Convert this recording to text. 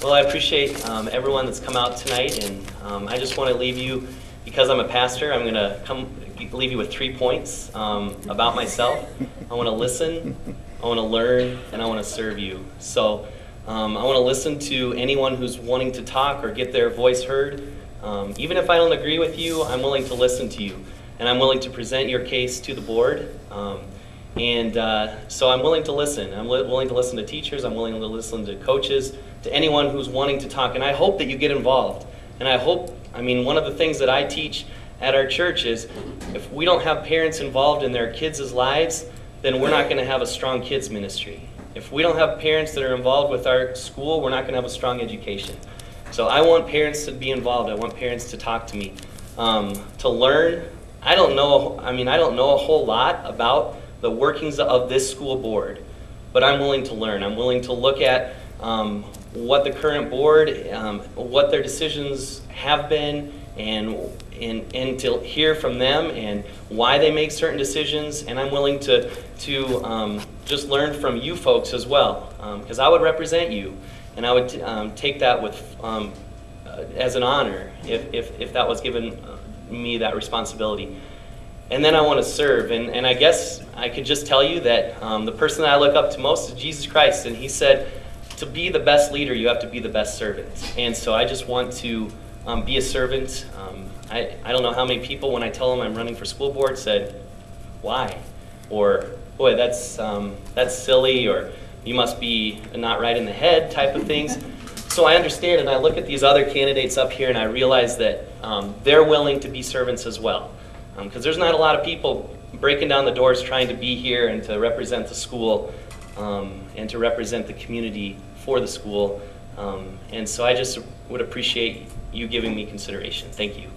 Well, I appreciate um, everyone that's come out tonight, and um, I just want to leave you, because I'm a pastor, I'm going to come leave you with three points um, about myself. I want to listen, I want to learn, and I want to serve you. So um, I want to listen to anyone who's wanting to talk or get their voice heard. Um, even if I don't agree with you, I'm willing to listen to you, and I'm willing to present your case to the board. And uh, so I'm willing to listen. I'm li- willing to listen to teachers. I'm willing to listen to coaches, to anyone who's wanting to talk. And I hope that you get involved. And I hope, I mean, one of the things that I teach at our church is if we don't have parents involved in their kids' lives, then we're not going to have a strong kids ministry. If we don't have parents that are involved with our school, we're not going to have a strong education. So I want parents to be involved. I want parents to talk to me, um, to learn. I don't know. I mean, I don't know a whole lot about the workings of this school board, but I'm willing to learn. I'm willing to look at um, what the current board, um, what their decisions have been, and, and, and to hear from them and why they make certain decisions. And I'm willing to, to um, just learn from you folks as well, because I would represent you, and I would um, take that with um, uh, as an honor if, if, if that was given uh, me that responsibility and then I want to serve. And, and I guess I could just tell you that um, the person that I look up to most is Jesus Christ. And he said, to be the best leader, you have to be the best servant. And so I just want to um, be a servant. Um, I, I don't know how many people, when I tell them I'm running for school board, said, why? Or, boy, that's, um, that's silly, or you must be not right in the head type of things. So I understand, and I look at these other candidates up here, and I realize that um, they're willing to be servants as well because um, there's not a lot of people breaking down the doors trying to be here and to represent the school um, and to represent the community for the school. Um, and so I just would appreciate you giving me consideration. Thank you.